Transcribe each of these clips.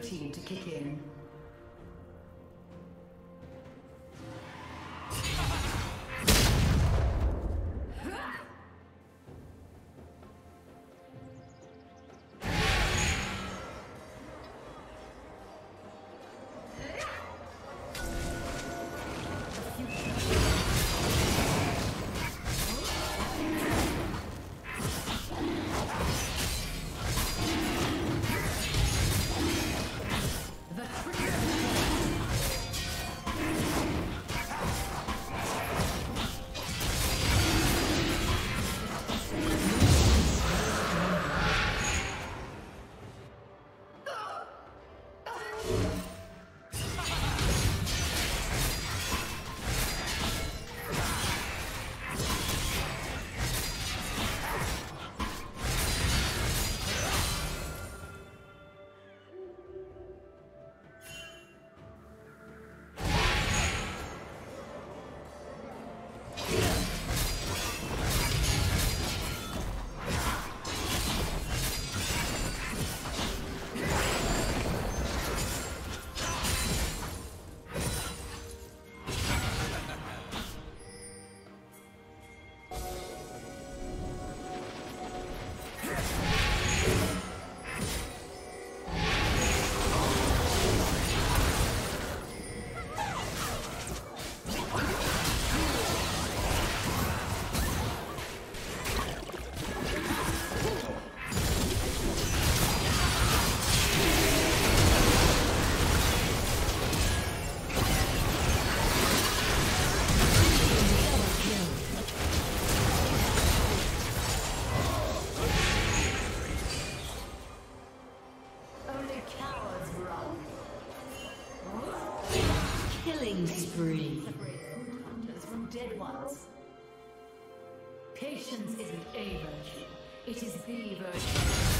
subroutine to kick in. Patience isn't a virtue, it is the virtue.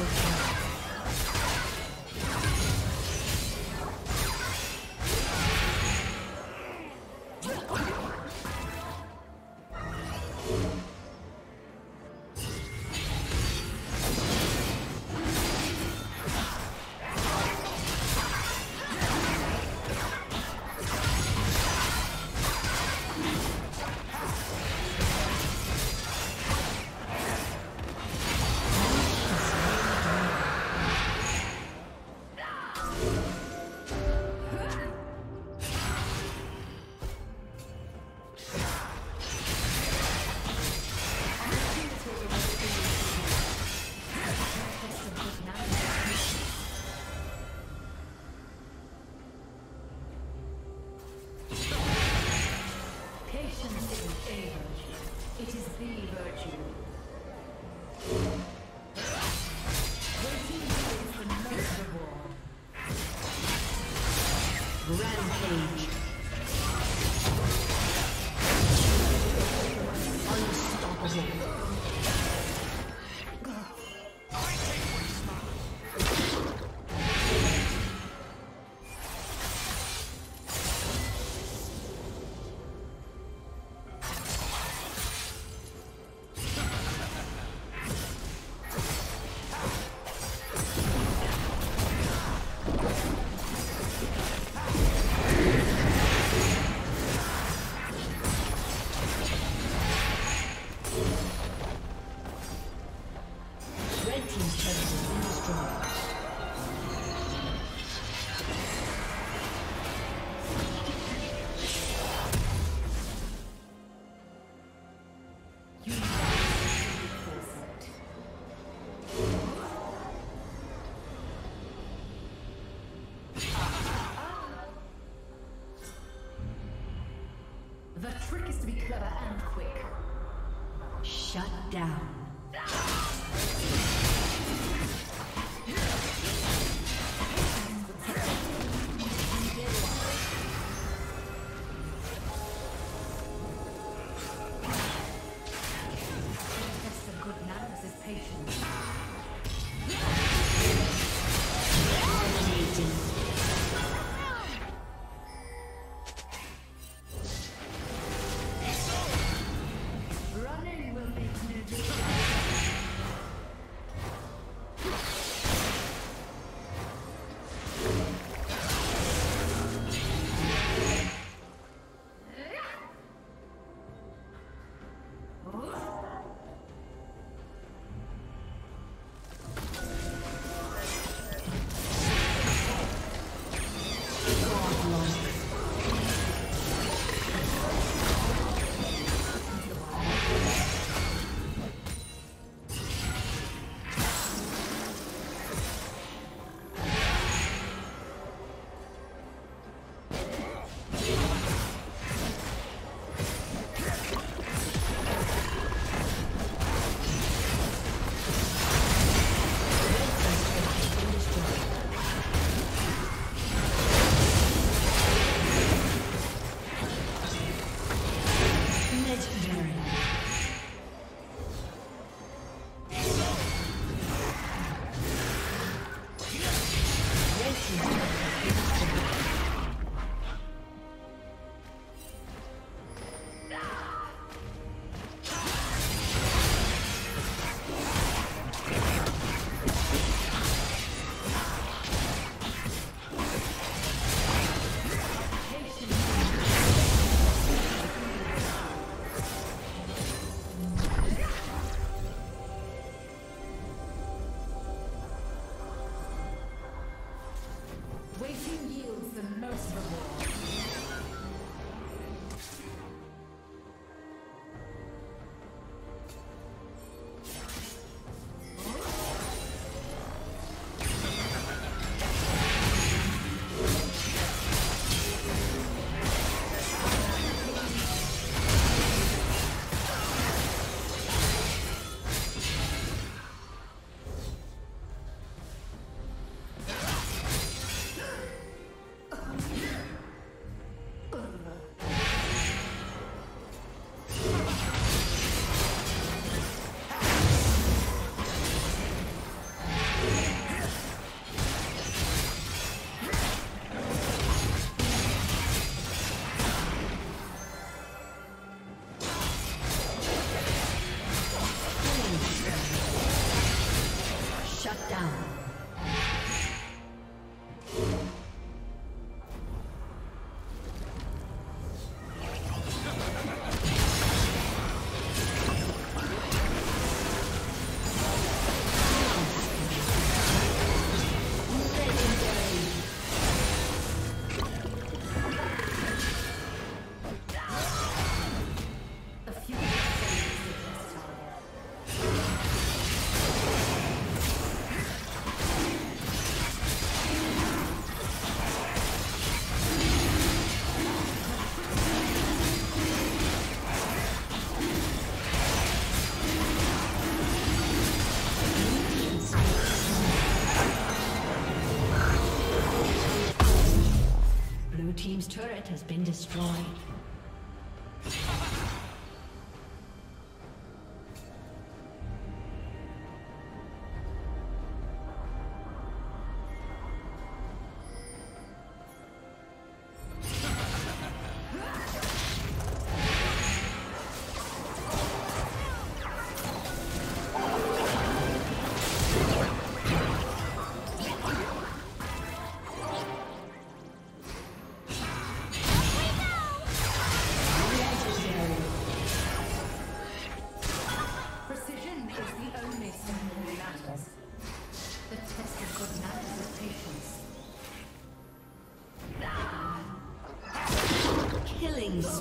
Running will make been destroyed.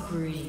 Spree.